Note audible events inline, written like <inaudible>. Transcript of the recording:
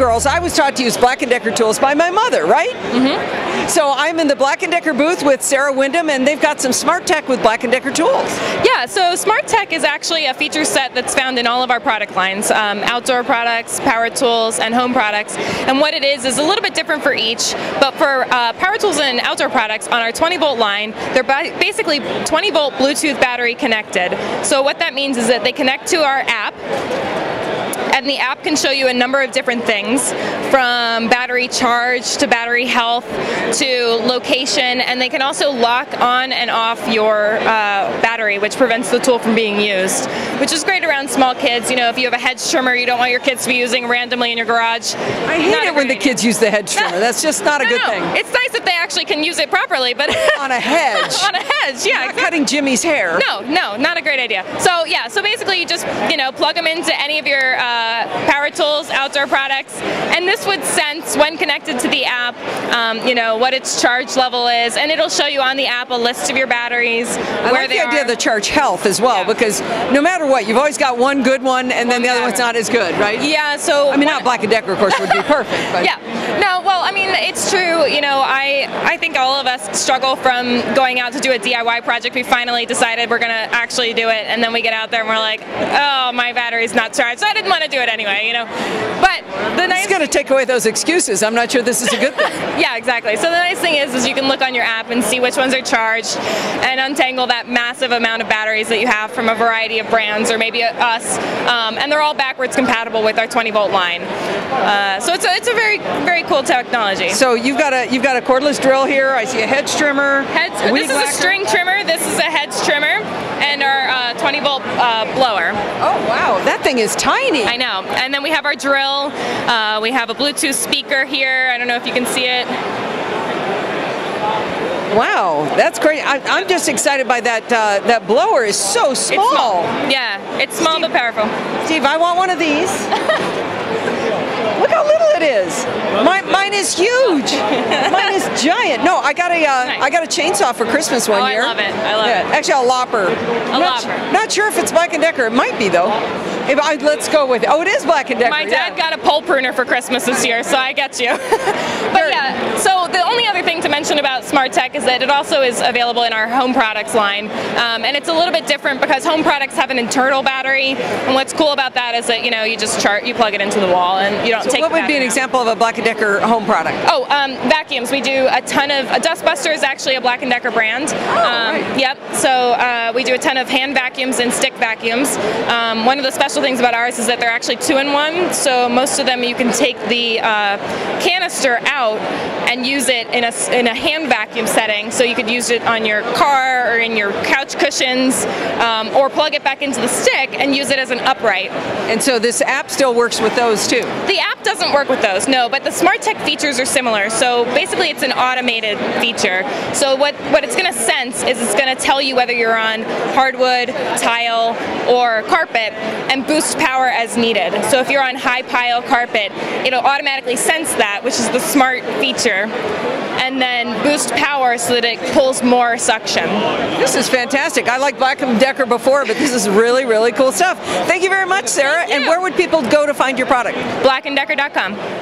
girls, I was taught to use Black & Decker tools by my mother, right? Mm-hmm. So I'm in the Black & Decker booth with Sarah Windham, and they've got some Smartech with Black & Decker tools. Yeah, so Smartech is actually a feature set that's found in all of our product lines, um, outdoor products, power tools, and home products. And what it is is a little bit different for each, but for uh, power tools and outdoor products on our 20 volt line, they're basically 20 volt Bluetooth battery connected. So what that means is that they connect to our app, and the app can show you a number of different things from battery charge to battery health to location and they can also lock on and off your uh, battery which prevents the tool from being used which is great around small kids. You know if you have a hedge trimmer you don't want your kids to be using randomly in your garage. I hate it when the kids use the hedge trimmer. That's just not a <laughs> no, good no. thing. it's nice if they actually can use it properly but <laughs> on a hedge <laughs> on a hedge yeah exactly. cutting Jimmy's hair no no not a great idea so yeah so basically you just you know plug them into any of your uh, power tools, outdoor products, and this would sense when connected to the app, um, you know, what its charge level is, and it'll show you on the app a list of your batteries, I where like the idea are. of the charge health as well, Yeah. because no matter what, you've always got one good one, and then One the other one's not as good, right? Yeah, so I mean, not Black & Decker, of course, would be perfect, <laughs> but Yeah. No, I mean, it's true. You know, I I think all of us struggle from going out to do a DIY project. We finally decided we're gonna actually do it, and then we get out there and we're like, oh, my battery's not charged. So I didn't want to do it anyway. You know, but the nice it's going to take away those excuses. I'm not sure this is a good thing. <laughs> yeah, exactly. So the nice thing is, is you can look on your app and see which ones are charged, and untangle that massive amount of batteries that you have from a variety of brands or maybe us, um, and they're all backwards compatible with our 20 volt line. Uh, so it's a, it's a very very cool technology. So you've got a you've got a cordless drill here. I see a hedge trimmer. Heads, this is a string trimmer. This is a hedge trimmer, and our uh, 20 volt uh, blower. Oh wow, that thing is tiny. I know. And then we have our drill. Uh, we have a Bluetooth speaker here. I don't know if you can see it. Wow, that's great. I, I'm just excited by that. Uh, that blower is so small. It's small. Yeah, it's small but powerful. Steve, I want one of these. <laughs> Look how little it is. Mine, mine is huge. <laughs> Mine is giant. No, I got a uh, Nice. I got a chainsaw for Christmas one Oh, I year. love it. I love yeah, it. Actually, a lopper. A not, lopper. Not sure if it's Black and Decker. It might be though. If I, let's go with it. Oh, it is Black and Decker. My dad yeah. got a pole pruner for Christmas this year, so I get you. <laughs> but yeah, so the only other thing mention about Smartech is that it also is available in our home products line. Um, and it's a little bit different because home products have an internal battery. And what's cool about that is that, you know, you just chart, you plug it into the wall and you don't So take what would be an out. example of a Black and Decker home product? Oh, um, vacuums. We do a ton of. Uh, Dustbuster is actually a Black and Decker brand. um, right. Yep. So uh, we do a ton of hand vacuums and stick vacuums. Um, one of the special things about ours is that they're actually two in one. So most of them you can take the uh, canister out and use it in a in a hand vacuum setting. So you could use it on your car or in your couch cushions, um, or plug it back into the stick and use it as an upright. And so this app still works with those too. The app doesn't work with those, no, but the Smartech features are similar. So basically it's an automated feature. So what, what it's gonna sense is it's gonna tell you whether you're on hardwood, tile, or carpet and boost power as needed. So if you're on high pile carpet, it'll automatically sense that, which is the smart feature, and then boost power so that it pulls more suction. This is fantastic. I like Black and Decker before, but this is really, really cool stuff. Thank you very much, Sarah. And where would people go to find your product? Blackanddecker.com.